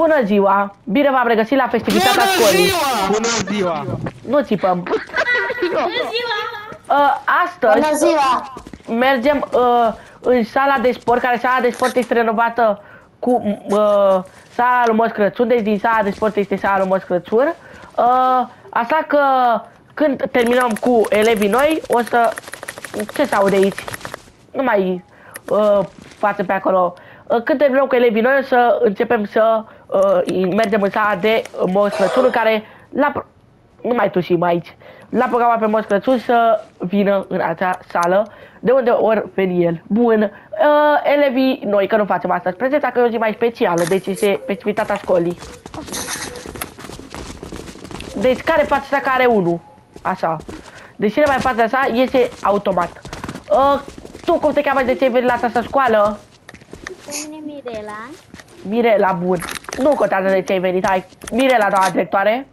Bună ziua! Bine v-am regăsit la festivitatea școlii. Bună ziua! Nu țipăm. Bună ziua! Uh, astăzi Bună ziua! mergem uh, în sala de sport, care sala de sport este renovată cu uh, sala lui Moș Crățun, deci din sala de sport este sala lui Moș Crățun. Uh, așa că când terminăm cu elevii noi, o să... Ce se aude aici? Nu mai uh, față pe acolo. Uh, când terminăm cu elevii noi, o să începem să uh, mergem în sala de Moș Crățun, în care la... pro- nu mai tușim aici. L-a programat pe Moș Crățun să vină în acea sală, de unde ori veni el. Bun, uh, elevii noi, că nu facem astăzi prezența, că e o zi mai specială, deci este festivitatea școlii. Deci care face asta care unul? Așa. Deci cine mai face așa, iese automat. Uh, tu cum te cheamă de ce ai venit la această școală? Pe mine Mirela. Mirela, bun. Nu contează de ce ai venit, hai. Mirela, doamna directoare.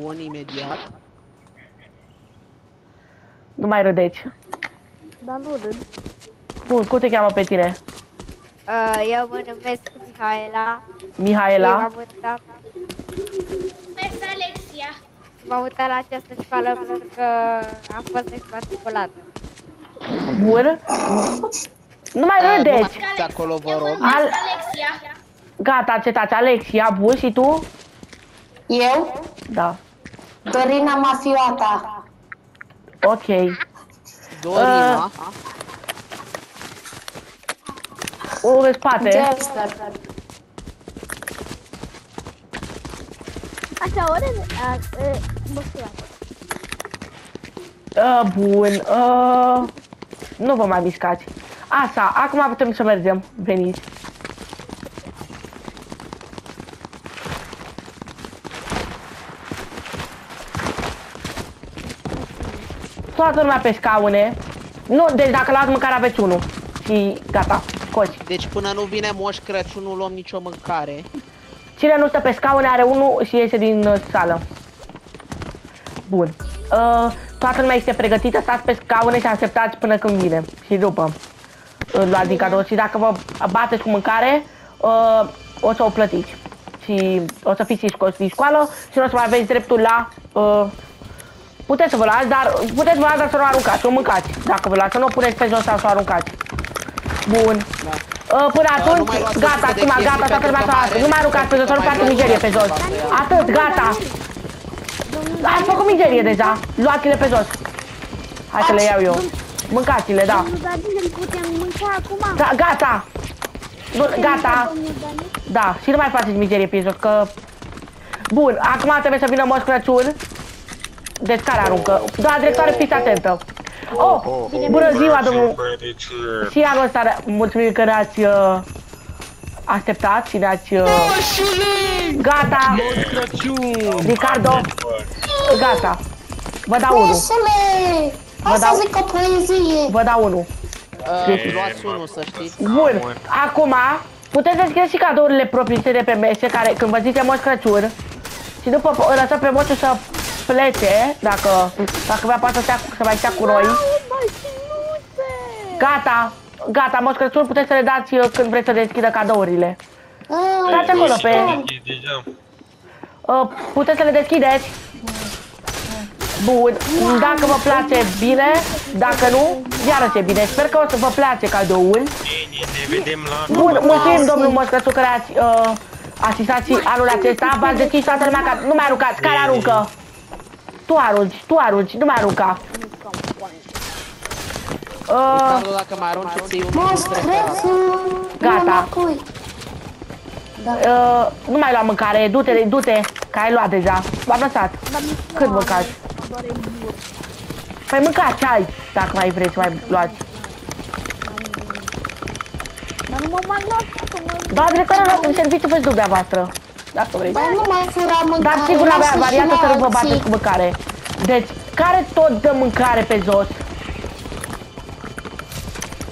Bun, imediat. Nu mai râdeți. Dar nu râd. Bun, cum te cheamă pe tine? Uh, eu mă numesc Mihaela. Mihaela. M-am mutat, Numesc Alexia. m-am mutat la această școală pentru că am fost exmatriculată. Bun. Nu mai Uh, nu mai râdeți. fiți acolo, vă Eu mă rog. numesc Al- Alexia. Gata, încetați. Alexia, bun, și tu? Eu? Da. Dorina Mafioata. Ok. Dorina. O în spate. Jester. Așa, ore? Uh, mă scuzați. Uh, bun. Uh, nu vă mai mișcați. Asta, acum putem să mergem. Veniți. Toată lumea pe scaune. Nu, deci dacă luați mâncare aveți unul. Și gata, scoți. Deci până nu vine Moș Crăciun nu luăm nicio mâncare. Cine nu stă pe scaune are unul și iese din uh, sală. Bun. Uh, toată lumea este pregătită, stați pe scaune și așteptați până când vine. Și după uh, luați din cadou. Și dacă vă bateți cu mâncare, uh, o să o plătiți. Și o să fiți și scoși din școală și nu o să mai aveți dreptul la... Uh, puteți să vă luați, dar puteți să vă luați, dar să nu aruncați, să o mâncați. Dacă vă luați, să nu o puneți pe jos sau să o aruncați. Bun. Da. Uh, până atunci, nu mai luați gata, o sută de acum, chestii gata, toată pentru lumea că s-a mare Nu mai aruncați pe jos, să nu mai faceți luați mizerie o pe jos. sută. Atât, gata. Ați făcut mizerie deja. Luați-le pe jos. Hai să le iau eu. Mâncați-le, da. Nu, dar bine, putem mânca acum. Da, gata. Nu, gata. Domnul Dani. Da, și nu mai faceți mizerie pe jos, că... Bun, acum trebuie să vină Moș Crăciun. Deci care aruncă? Da, directoare, fiți atentă. Oh, bună ziua, domnul. Și anul ăsta, mulțumim că ne-ați uh, așteptat și ne-ați... Uh, gata, Crăciun! Ricardo, gata. Vă dau unul, Peșule! Hai să dau- zic o poezie. vă dau unul. Uh, luați unul, să știți. Bun, acum puteți deschideți și cadourile proprii de pe mese, care când vă zice Moș Crăciun, și după îl lăsăm pe Moșul să plece, dacă, dacă vrea poate să, stea, să mai stea cu noi. Gata, gata, Moș Crăciun puteți să le dați uh, când vreți să deschidă cadourile. Ah, Stați acolo pe... deja. Uh, puteți să le deschideți? Bun, dacă vă place bine, dacă nu, iarăși e bine. Sper că o să vă place cadoul. Bine, ne vedem la... Bun, mulțumim domnul Moscățu că ați uh, asistat și anul acesta. V-ați deschis toată lumea ca... Nu mai aruncați, care aruncă? Tu arunci, tu arunci, nu mai arunca. Uh, Ricardo, dacă mai arunci, îți iei unul Moș preferat. Crăciun. Gata. Mama cui? Da. uh, nu mai lua mâncare, du-te, du-te, că ai luat deja. V-am lăsat. Cât mâncați? Păi mâncați, hai, dacă mai vreți să mai luați. Dar nu mă mai las că mă... Da, directorul nostru, în serviciu veți dumneavoastră. Dacă vreți. Dar nu mai fura mâncare. Dar sigur avea lasă și variantă să nu vă alții. bateți cu mâncare. Deci, care tot dă mâncare pe jos?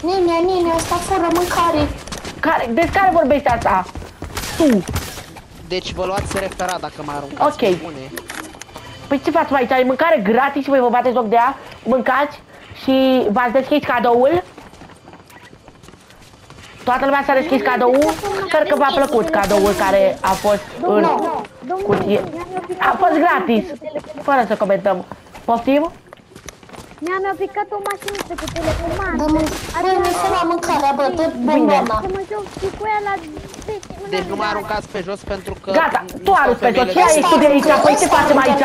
Nine, nine, ăsta fără mâncare. Care, deci care vorbești asta? Tu. Deci vă luați referat dacă mai aruncați. Ok. Bune. Păi ce faci aici? Ai mâncare gratis și voi vă bateți joc de ea? Mâncați și v-ați deschis cadoul? Toată lumea s-a deschis cadoul. Sper că v-a plăcut cadoul care a fost în cutie. A fost gratis. Fără să comentăm. Poftim? Mi-a mi-a picat o mașiniță cu Dă telecomandă. mă, băi, mi se la mâncarea, bă, tot bomboana. Să mă joc și cu ea la 10 Deci nu mă aruncați pe jos pentru că... Gata, nu tu stau arunci pe jos. femeile Ce ai de- ieșit de aici? Păi ce facem aici?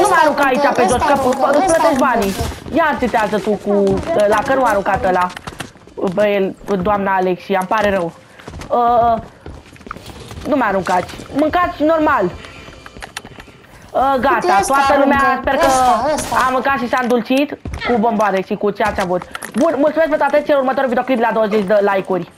Nu mă arunca aici pe jos, că îți plătești banii. Ia țitează tu cu ăla, că nu a aruncat ăla. Bă, el, doamna Alexia, îmi pare rău. Uh, nu mai aruncați. Mâncați normal. Uh, gata, Uite, ăsta toată lumea aruncă. sper că Ăsta, ăsta. a mâncat și s-a îndulcit cu bomboane și cu ce ați avut. Bun, mulțumesc pentru atenție, următorul videoclip la 20 de like-uri.